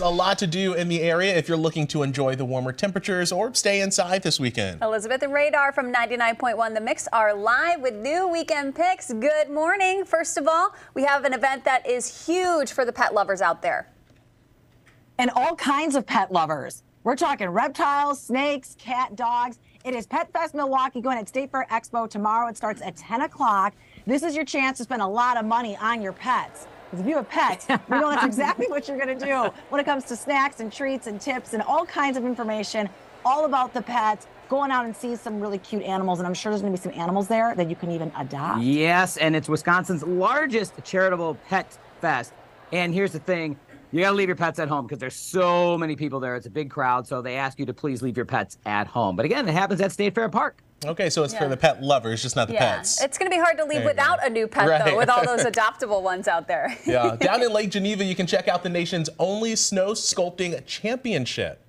a lot to do in the area if you're looking to enjoy the warmer temperatures or stay inside this weekend. Elizabeth and Radar from 99.1 The Mix are live with new weekend picks. Good morning. First of all, we have an event that is huge for the pet lovers out there. And all kinds of pet lovers. We're talking reptiles, snakes, cat, dogs. It is Pet Fest Milwaukee going at State Fair Expo tomorrow. It starts at 10 o'clock. This is your chance to spend a lot of money on your pets. Because if you have pets, we know that's exactly what you're going to do when it comes to snacks and treats and tips and all kinds of information all about the pets. Going out and see some really cute animals, and I'm sure there's going to be some animals there that you can even adopt. Yes, and it's Wisconsin's largest charitable pet fest. And here's the thing you got to leave your pets at home because there's so many people there. It's a big crowd, so they ask you to please leave your pets at home. But again, it happens at State Fair Park. Okay, so it's Yeah. for the pet lovers, just not the yeah, pets. it's going to be hard to leave There without go. a new pet, Right. though, with all those adoptable ones out there. yeah, down in Lake Geneva, you can check out the nation's only snow sculpting championship.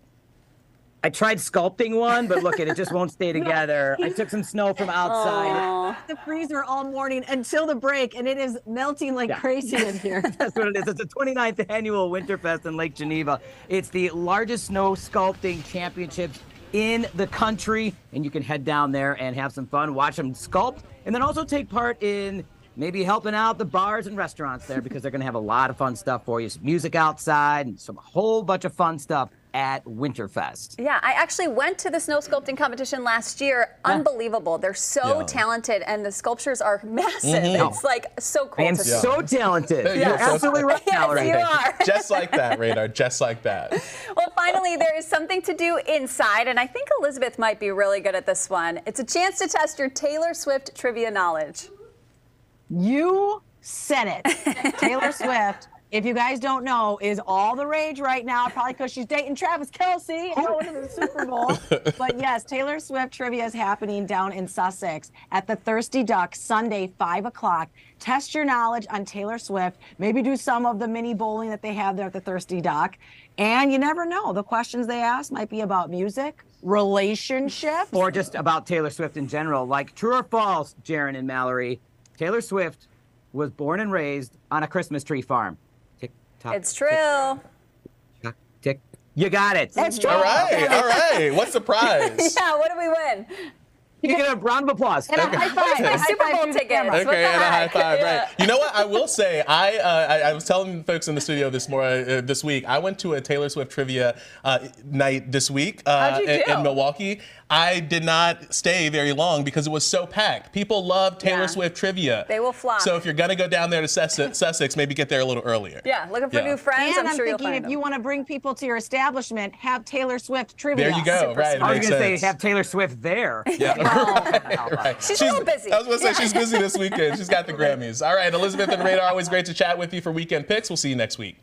I tried sculpting one, but look, it it just won't stay together. I took some snow from outside. The freezer all morning until the break, and it is melting like Yeah. crazy in here. That's what it is. It's the 29th annual Winterfest in Lake Geneva. It's the largest snow sculpting championships in the country, and you can head down there and have some fun, watch them sculpt, and then also take part in maybe helping out the bars and restaurants there because they're going to have a lot of fun stuff for you. Some music outside and some whole bunch of fun stuff at Winterfest. Yeah, I actually went to the snow sculpting competition last year. Unbelievable. They're so Yeah. talented, and the sculptures are massive. Mm-hmm. It's like so cool And am to see. so talented. Yeah. You're absolutely right, Yes, Mallory. you are. Just like that, Radar, just like that. Well, finally, there is something to do inside, and I think Elizabeth might be really good at this one. It's a chance to test your Taylor Swift trivia knowledge. You said it. Taylor Swift, if you guys don't know, is all the rage right now, probably because she's dating Travis Kelce and going to the Super Bowl. but yes, Taylor Swift trivia is happening down in Sussex at the Thirsty Duck Sunday, 5 o'clock. Test your knowledge on Taylor Swift. Maybe do some of the mini bowling that they have there at the Thirsty Duck. And you never know. The questions they ask might be about music, relationships. or just about Taylor Swift in general. Like, true or false, Jaron and Mallory, Taylor Swift was born and raised on a Christmas tree farm. Tick. It's true. Tick, tick. You got it. That's true. All right, all right. What's the prize? Yeah, what do we win? You get a round of applause. And a high five. Like a high Super five Bowl through the tickets. camera. Okay, and a high five, Yeah. right? You know what? I will say, I uh, I, I was telling folks in the studio this more uh, this week. I went to a Taylor Swift trivia uh, night this week uh, How'd you in, do? in Milwaukee. I did not stay very long because it was so packed. People love Taylor Yeah. Swift trivia. They will flock. So if you're gonna go down there to Sussex, Sussex maybe get there a little earlier. Yeah, looking for Yeah. new friends. And I'm I'm sure you'll thinking find if you want to bring people to your establishment, have Taylor Swift trivia. There you go. Super right. it smart. I was going to say, have Taylor Swift there. Yeah. right. She's a little busy. I was going to say she's busy this weekend. She's got the Grammys. All right, Elizabeth and Radar, always great to chat with you for weekend picks. We'll see you next week.